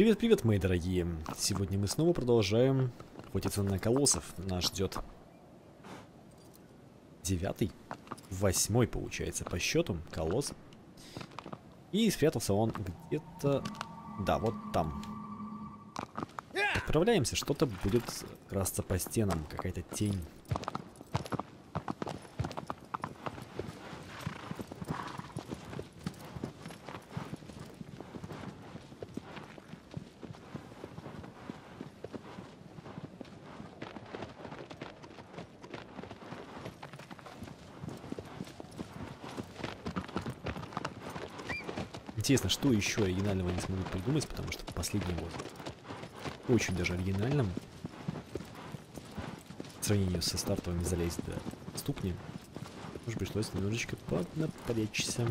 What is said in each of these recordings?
Привет-привет, мои дорогие! Сегодня мы снова продолжаем охотиться на колоссов. Нас ждет девятый, восьмой, получается, по счету, колосс. И спрятался он где-то... Да, вот там. Отправляемся, что-то будет красться по стенам, какая-то тень. Интересно, что еще оригинального не смогут придумать, потому что последний вот очень даже оригинальным. В сравнении со стартовыми залезть до ступни. Может пришлось немножечко поднапрячься.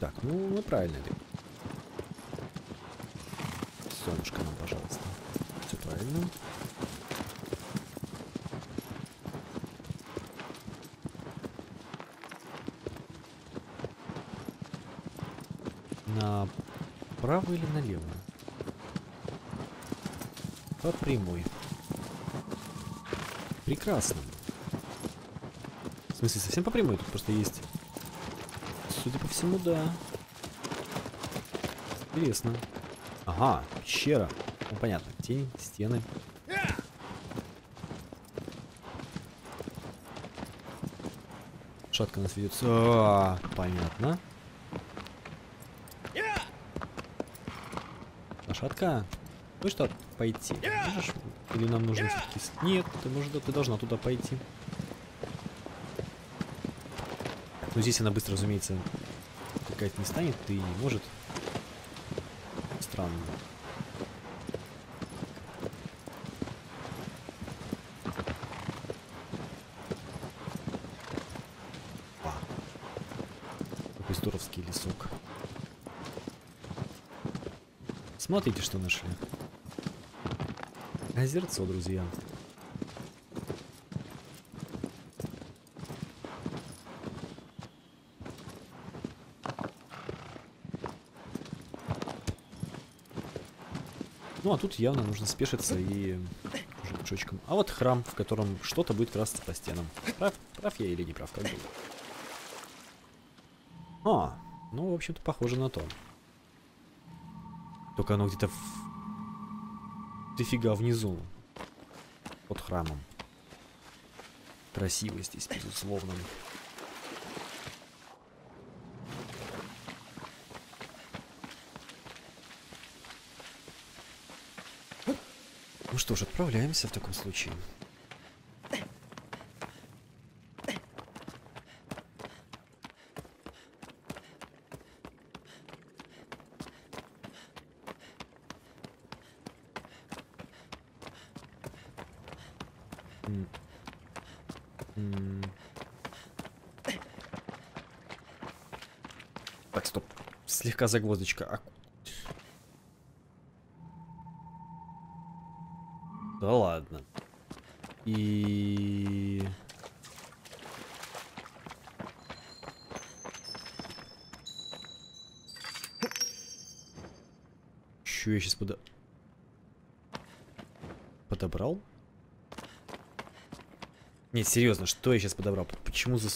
Так, ну мы правильно идем. Солнышко нам, пожалуйста. Все правильно. Направо или налево? По прямой. Прекрасно. В смысле, совсем по прямой? Тут просто есть... Судя по всему, да. Интересно. Ага, пещера. Ну, понятно. Тень, стены. Шатка нас ведется. А, понятно. Шатка, хочешь туда пойти? Можешь? Или нам нужно все-таки... Нет, ты, можешь, ты должна туда пойти. Но здесь она быстро, разумеется, какая-то не станет не может. Странно. А. Какой здоровский лесок. Смотрите, что нашли. Озерцо, друзья. Ну, а тут явно нужно спешиться и жучочком. А вот храм, в котором что-то будет красться по стенам. Прав, прав я или не прав, как бы. А, ну, в общем-то, похоже на то. Только оно где-то в... дофига внизу. Под храмом. Красиво здесь, безусловно. Ну что ж, отправляемся в таком случае. Так, стоп. Слегка загвоздочка. А... Да ладно. И... Чё я сейчас подо... Подобрал? Нет, серьезно, что я сейчас подобрал? Почему за...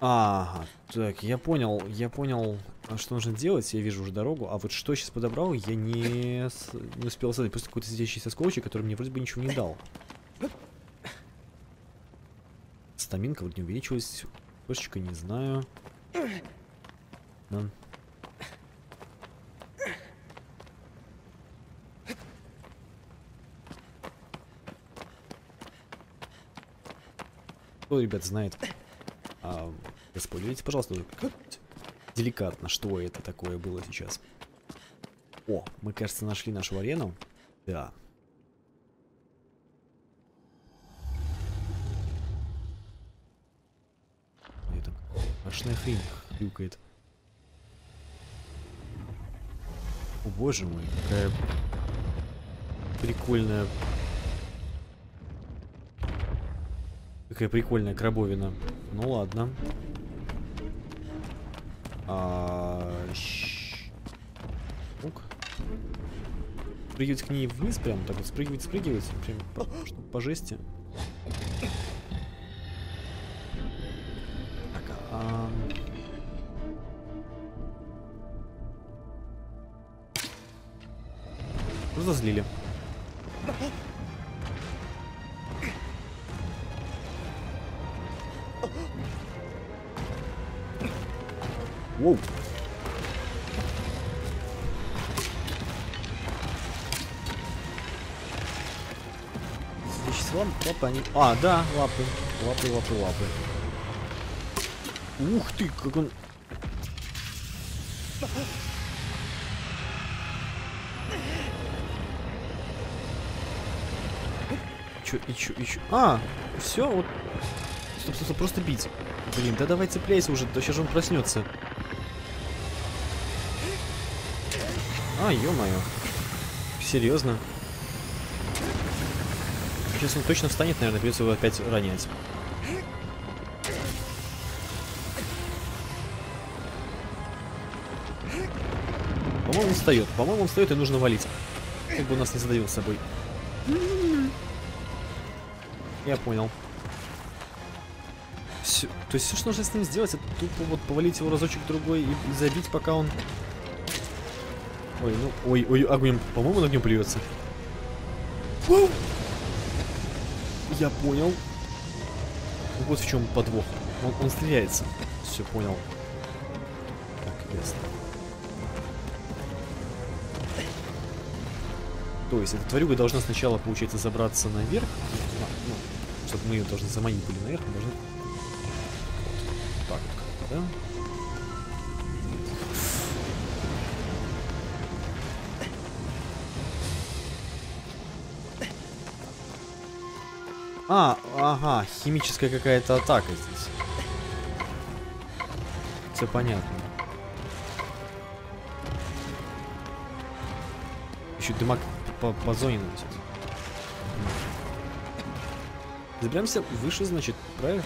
Ага, так, я понял, я понял, что нужно делать, я вижу уже дорогу, а вот что я сейчас подобрал, я не, с... не успел сказать, просто какой-то светящийся скотч, который мне вроде бы ничего не дал. Стаминка вот не увеличилась, кошечка не знаю. Да. Кто, ребят, знает а, Распылите, пожалуйста, деликатно, что это такое было сейчас. О, мы, кажется, нашли нашу арену. Да. Это страшная хрень хрюкает. боже мой, какая прикольная... Какая прикольная крабовина. Ну ладно. А... Спрыгивать к ней вниз прям, так вот спрыгивать, спрыгивать, прям по, по жести. Так, а... Разозлили. Воу. Лап, лапы они... А, да, лапы. Лапы, лапы, лапы. Ух ты, как он... Чё, и чё, и чё? А, все, вот. Стоп, стоп, стоп, просто бить. Блин, да давай цепляйся уже, то сейчас же он проснется. А, ё-моё. Серьезно? Сейчас он точно встанет, наверное, придется его опять ронять. По-моему, он встает. По-моему, он встает и нужно валить. Как бы у нас не задавил с собой. Я понял. Все, то есть все, что нужно с ним сделать, это тупо вот повалить его разочек другой и, и забить, пока он... Ой, ну, ой, ой, огнем, по-моему, он огнем плюется. Я понял. Вот в чем подвох. Он, он стреляется. Все, понял. Так, ясно. То есть, эта тварюга должна сначала, получается, забраться наверх. А, ну, чтобы мы ее должны заманить были наверх, мы должны... Вот. Так да? А, ага, химическая какая-то атака здесь. Все понятно. Еще дымок по, по зоне наносит. Заберемся выше, значит, правильно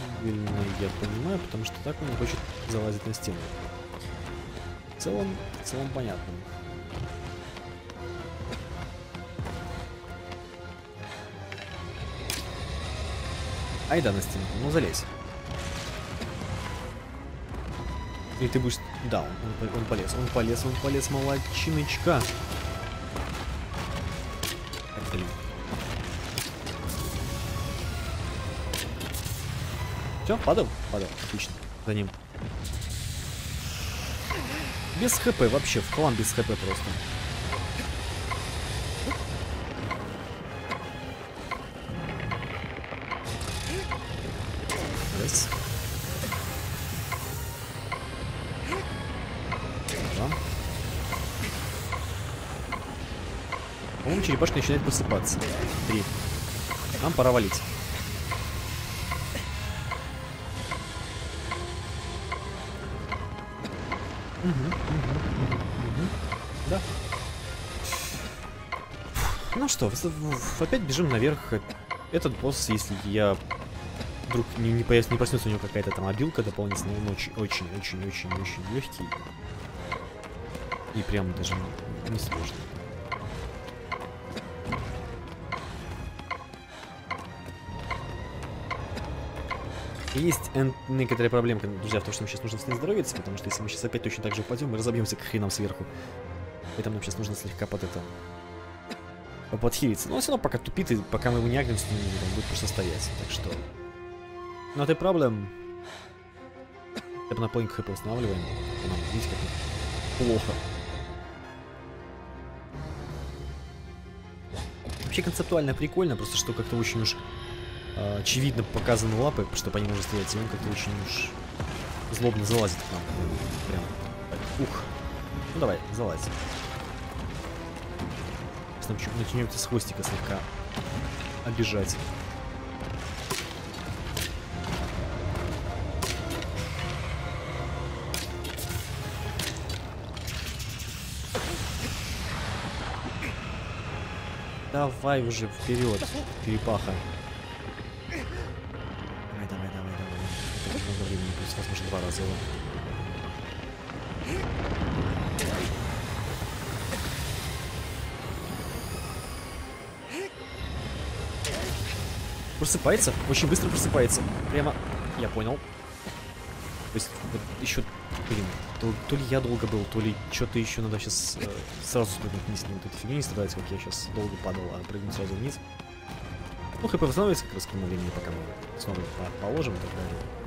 я понимаю, потому что так он хочет залазить на стену. В целом, в целом понятно. Ай да, на стену. Ну, залезь. И ты будешь... Да, он, он, он полез, он полез, он полез, молодчиночка. Блин. Все, падал? Падал, отлично. За ним. Без хп вообще, в хлам без хп просто. Черепашка начинает просыпаться. Три. Нам пора валить. Угу, угу, угу, угу. Да. Ну что, опять бежим наверх. Этот босс, если я вдруг не, не, пояс, не проснется у него какая-то там обилка дополнительная, он очень-очень-очень-очень-очень легкий. И прям даже не сложно. Есть некоторая проблемка, друзья, в том, что нам сейчас нужно с ней здоровиться, потому что если мы сейчас опять точно так же упадем, мы разобьемся к хренам сверху. Поэтому нам сейчас нужно слегка под это подхилиться. Но все равно пока тупит, и пока мы его не агнем, он будет просто стоять. Так что... Not a problem. Хотя бы на полненько хп устанавливаем. Нам, видите, как плохо. Вообще концептуально прикольно, просто что как-то очень уж очевидно показаны лапы, чтобы они могли стрелять, и он как-то очень уж злобно залазит к нам. Прям. Ух. Ну давай, залазь. Сейчас нам чуть начнем с хвостика слегка обижать. Давай уже вперед, черепаха. Его. Просыпается, очень быстро просыпается. Прямо, я понял. То есть, вот еще, блин, то, то ли я долго был, то ли что-то еще надо сейчас э, сразу спрыгнуть вниз, не вот эти фигни не страдать, как я сейчас долго падал, а прыгнуть сразу вниз. Ну, хп восстановится как раз к тому времени, пока мы снова по положим и так далее.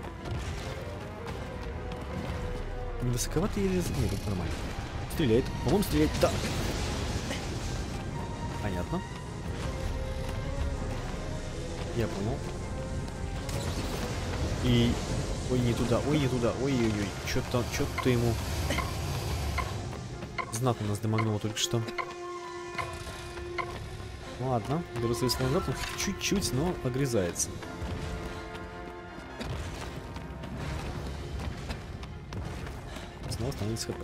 Не высоковато или... Нет, это нормально. Стреляет. По-моему, стреляет. Да. Понятно. Я понял. И... Ой, не туда, ой, не туда, ой-ой-ой. Что-то, что-то ему... Знатно нас демагнуло только что. Ладно, беру назад, он чуть-чуть, но огрызается. Становится хп.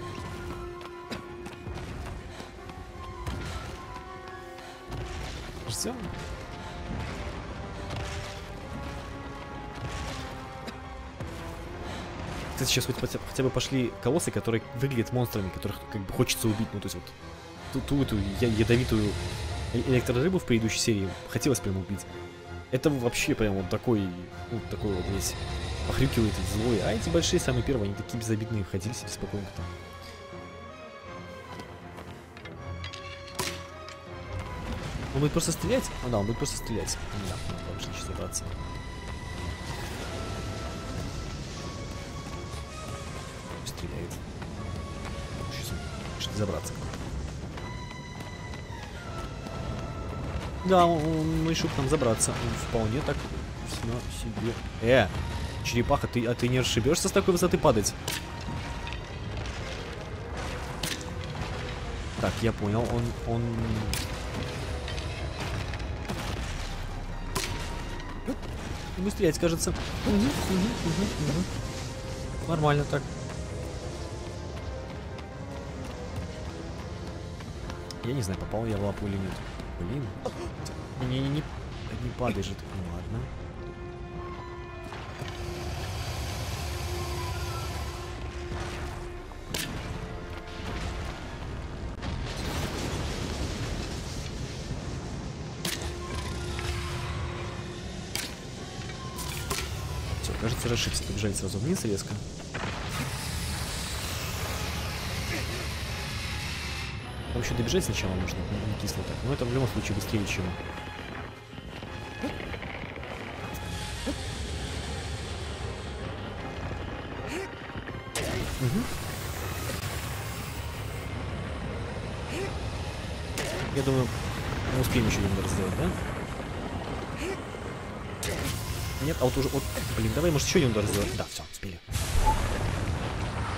Ждем. Кстати, сейчас хоть хотя, бы пошли колоссы, которые выглядят монстрами, которых как бы хочется убить. Ну, то есть вот ту, ту эту ядовитую электрорыбу в предыдущей серии хотелось прям убить. Это вообще прям вот такой, ну, такой вот весь похрюкивает злой. А эти большие, самые первые, они такие безобидные, ходили себе спокойно там. Он будет просто стрелять? Ну да, он будет просто стрелять. Да, лучше сейчас забраться. Стреляет. Сейчас забраться. Да, он, он решил к нам забраться. Он вполне так на себе. Э, черепаха, ты, а ты не расшибешься с такой высоты падать? Так, я понял, он, он... Не стрелять, кажется. Угу, угу, угу, угу. Нормально так. Я не знаю, попал я в лапу или нет. Блин. Не, не, не, не падай же ты. Ну ладно. Побежали сразу вниз резко. Там еще добежать сначала нужно, не кисло так. Но это в любом случае быстрее, чем... Угу. Я думаю, мы успеем еще немного сделать, да? Нет, а вот уже... Вот, блин, давай, может, еще один удар сделать? Да, все, успели.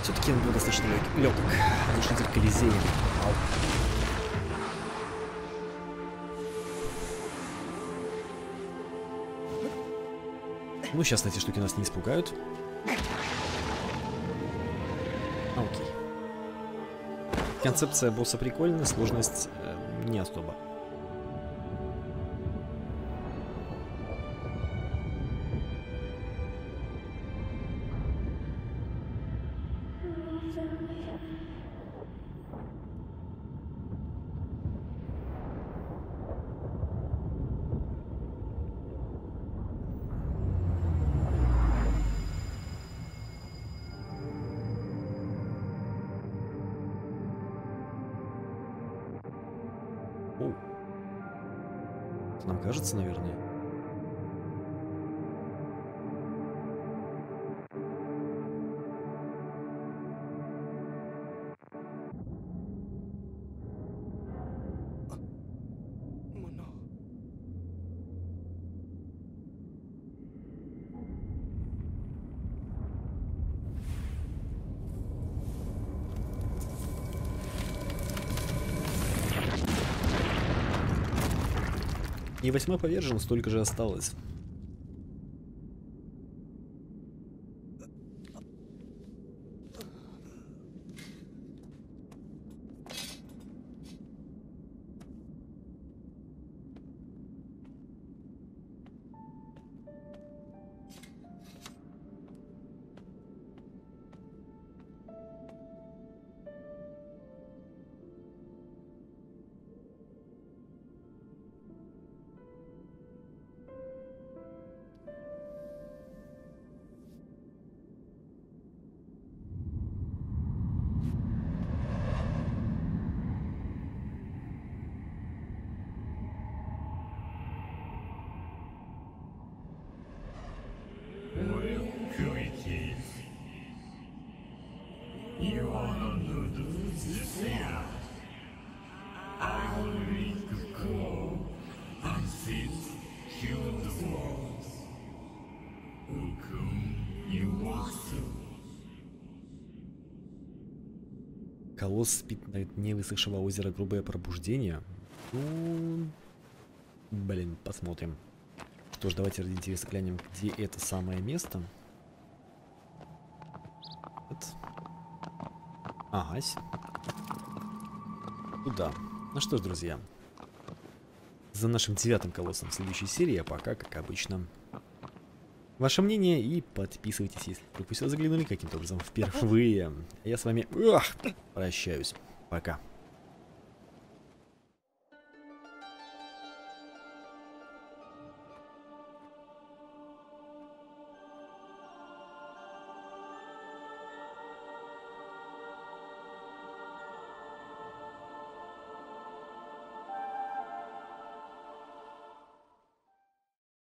Все-таки он был достаточно лег... легок. Душитель Колизея. Ау. Ну, сейчас эти штуки нас не испугают. Окей. Концепция босса прикольная, сложность э, не особо. Нам кажется, наверное. И восьмой повержен, столько же осталось. Колосс спит на дне высохшего озера Грубое Пробуждение. Ну... Блин, посмотрим. Что ж, давайте ради интереса глянем, где это самое место. Вот. Агась. Туда. Ну что ж, друзья. За нашим девятым колоссом в следующей серии, а пока, как обычно, ваше мнение и подписывайтесь, если сюда заглянули каким-то образом впервые. Я с вами ах, прощаюсь. Пока.